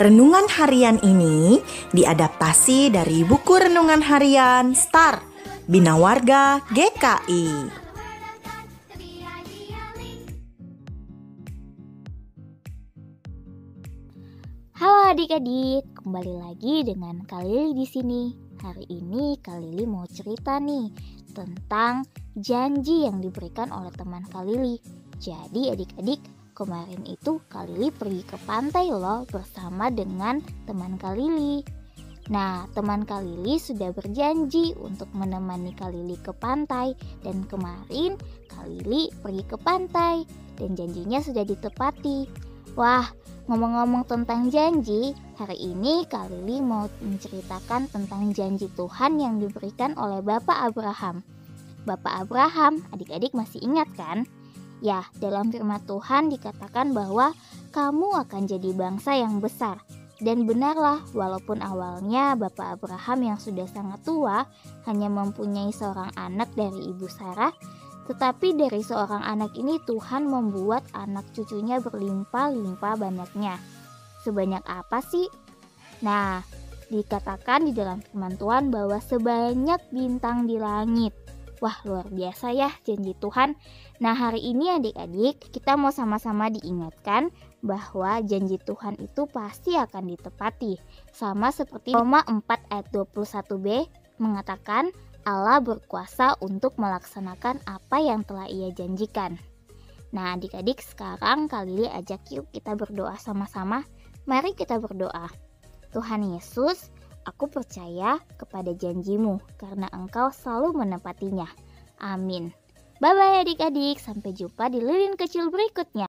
Renungan harian ini diadaptasi dari buku renungan harian Star Bina Warga GKI. Halo adik-adik, kembali lagi dengan Kalili di sini. Hari ini Kalili mau cerita nih tentang janji yang diberikan oleh teman Kalili. Jadi adik-adik, kemarin itu Kalili pergi ke pantai loh bersama dengan teman Kalili. Nah, teman Kalili sudah berjanji untuk menemani Kalili ke pantai dan kemarin Kalili pergi ke pantai dan janjinya sudah ditepati. Wah, ngomong-ngomong tentang janji, hari ini Kak Lili mau menceritakan tentang janji Tuhan yang diberikan oleh Bapak Abraham. Bapak Abraham, adik-adik masih ingat kan? Ya, dalam firman Tuhan dikatakan bahwa kamu akan jadi bangsa yang besar. Dan benarlah, walaupun awalnya Bapak Abraham yang sudah sangat tua hanya mempunyai seorang anak dari Ibu Sarah, tetapi dari seorang anak ini Tuhan membuat anak cucunya berlimpah-limpah banyaknya. Sebanyak apa sih? Nah, dikatakan di dalam firman Tuhan bahwa sebanyak bintang di langit. Wah, luar biasa ya janji Tuhan. Nah, hari ini adik-adik, kita mau sama-sama diingatkan bahwa janji Tuhan itu pasti akan ditepati. Sama seperti Roma 4 ayat 21b mengatakan Allah berkuasa untuk melaksanakan apa yang telah ia janjikan. Nah adik-adik sekarang kali ini ajak yuk kita berdoa sama-sama. Mari kita berdoa. Tuhan Yesus, aku percaya kepada janjimu karena engkau selalu menepatinya. Amin. Bye-bye adik-adik, sampai jumpa di lilin kecil berikutnya.